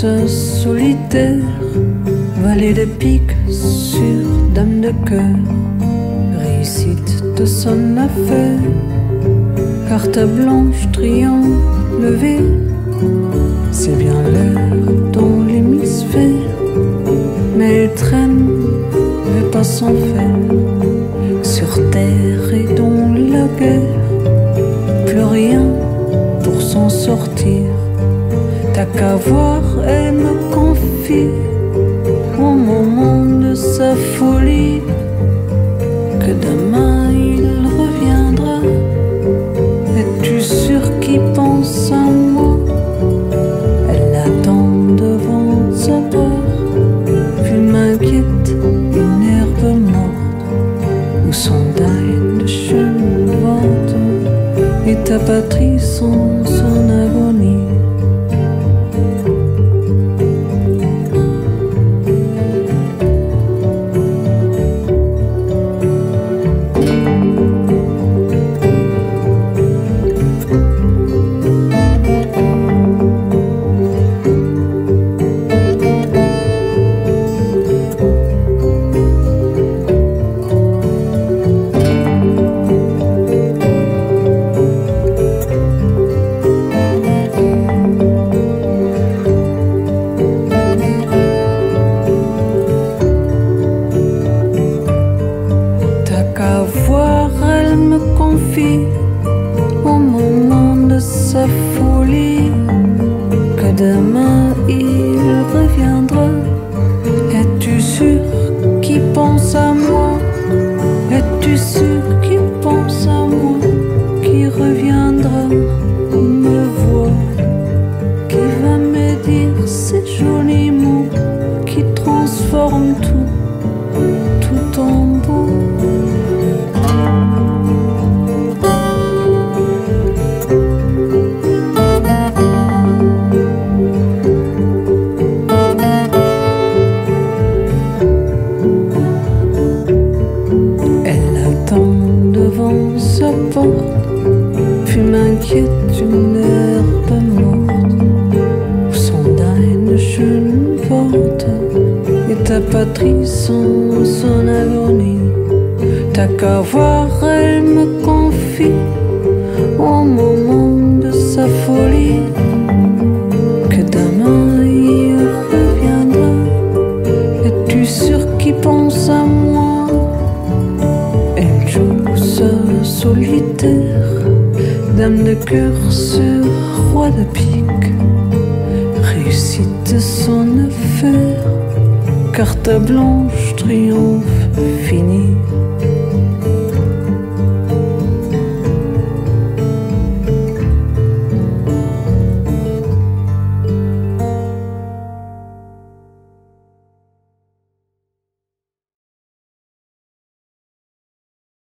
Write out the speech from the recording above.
solitaire, valet de pique sur dame de cœur, réussite de son affaire, carte blanche, triomphe levé, c'est bien l'heure dans l'hémisphère, mais elle traîne, veut pas s'en faire, sur terre T'as qu'à voir, elle me confie au moment de sa folie. Que demain il reviendra. Es-tu sûr qu'il pense à moi Elle attend devant sa porte, puis m'inquiète morte. Où son de cheveux vente et ta patrie sans son agonie. Au moment de sa folie que demain il reviendra. Es-tu sûr qu'il pense à moi. Es-tu sûr qu'il pense à moi. Qui reviendra me voir? Qui va me dire ces jolis mots qui transforment tout, tout en beau? Puis m'inquiète une herbe morte, où s'endaille une jeune porte, et ta patrie sans son agonie. T'as qu'à voir, elle me confie au moment de sa folie que demain il reviendra. Es-tu sûr qu'il pense à moi? Elle joue solitaire, dame de cœur sur roi de pique, réussite son affaire, carte blanche, triomphe fini.